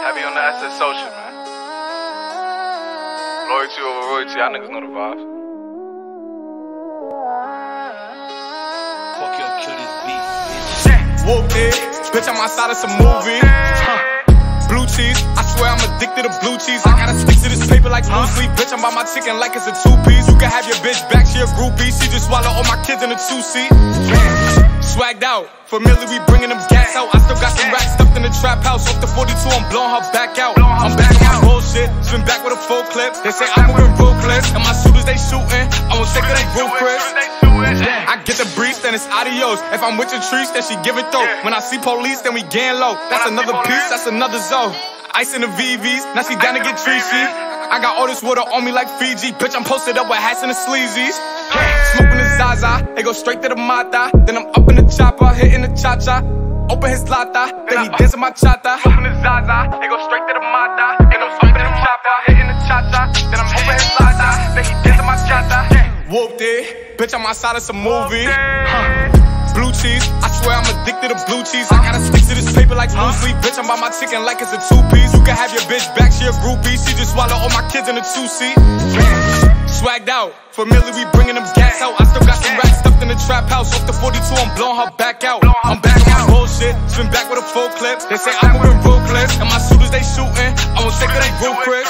Heavy on the SSO social, man. Loyalty over royalty, y'all niggas know the vibes. Pxcoyo kill this beat. Whoopty, bitch, I'm outside of some movie. Huh. Blue cheese, I swear I'm addicted to blue cheese. I gotta stick to this paper like blue sleep. Bitch, I'm by my chicken like it's a two piece. You can have your bitch back, she a groupie. She just swallow all my kids in a two seat. Swagged out, familiar, we bringing them gas out. I still got some racks stuffed in the trap house. Off the 42, I'm blowing her back out. I'm back on my bullshit, spin back with a full clip. They say I'm moving ruthless, and my shooters they shooting. I won't take of they Ruth, Chris. I get the breeze, then it's adios. If I'm with your trees, then she give it though. When I see police, then we gang low. That's another piece, that's another zone. Ice in the VVs, now she down to get treachy. I got all this water on me like Fiji. Bitch, I'm posted up with hats and the sleazies. Zaza, they go straight to the Mata. Then I'm up in the chopper, hitting the cha cha. Open his lata, then he dancing my chata. Smoking the Zaza, they go straight to the Mata. Then I'm up in the chopper, hitting the cha cha. Then I'm open his lata, then he dancing my chata. Whoopty, bitch, I'm outside of some movie. Blue cheese, I swear I'm addicted to blue cheese. I gotta stick to this paper like blue sleep. Bitch, I'm by my chicken like it's a two piece. You can have your bitch back, she a groupie. She just swallow all my kids in a two seat. Swagged out, familiar, we bringing them gas out. I still trap house. Off the 42, I'm blowing her back out. I'm back my bullshit, spin back with a full clip. They say I'm moving ruthless, and my shooters they shooting. I won't take of they Chris.